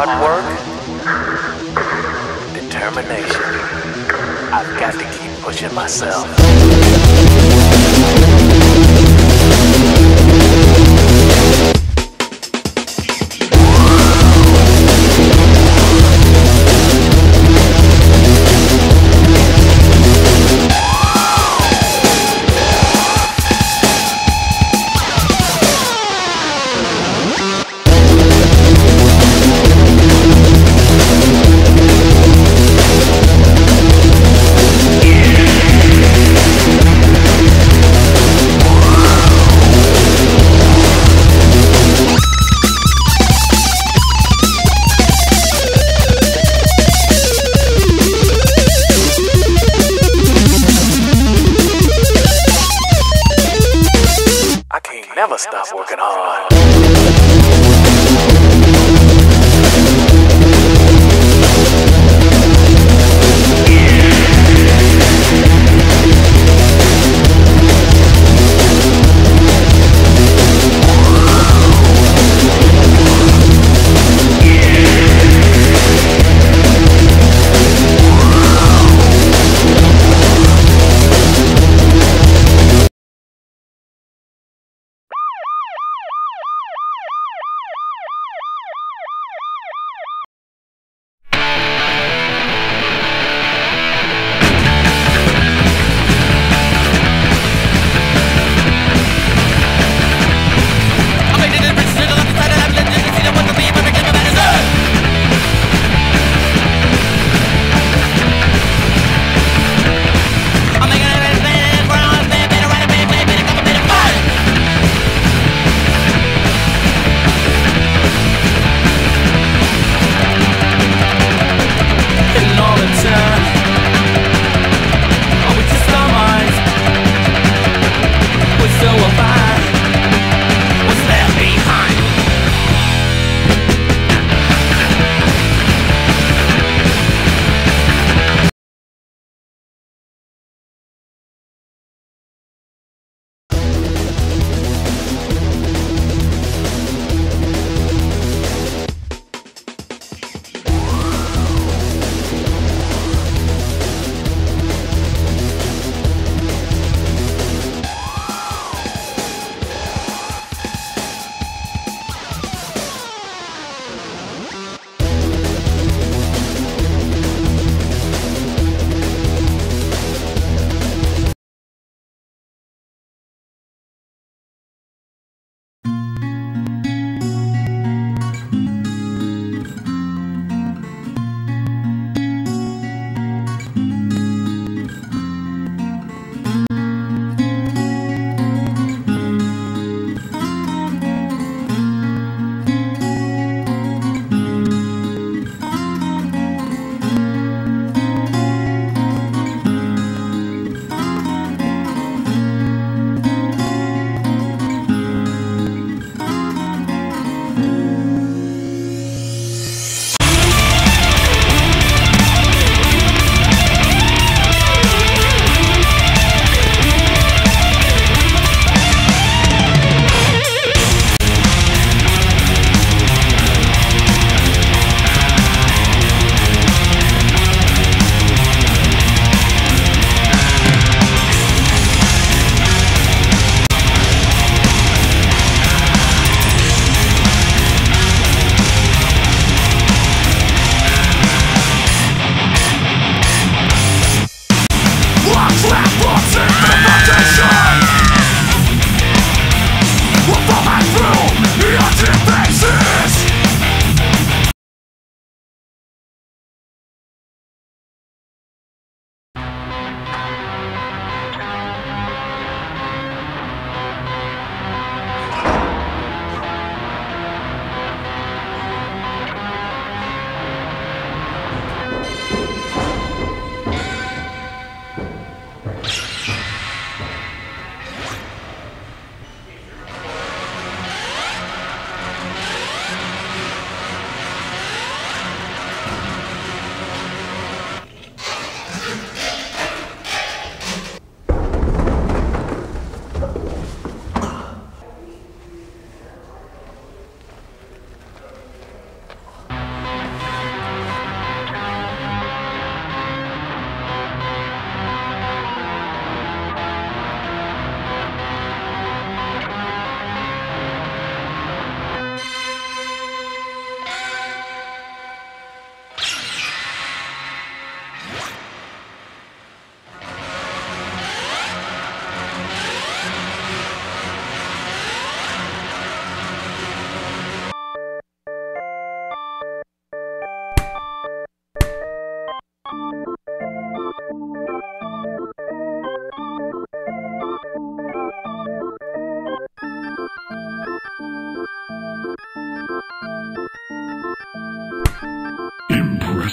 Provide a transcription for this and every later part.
hard work, determination. I've got to keep pushing myself. Stop.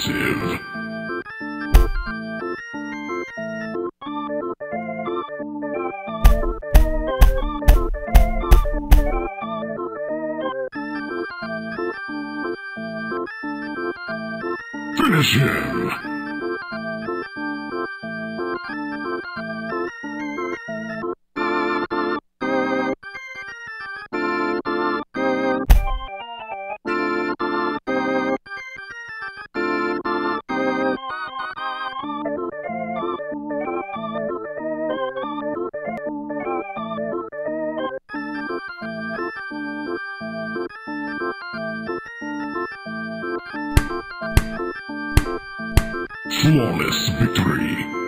Impressive. Finish him. Flawless victory.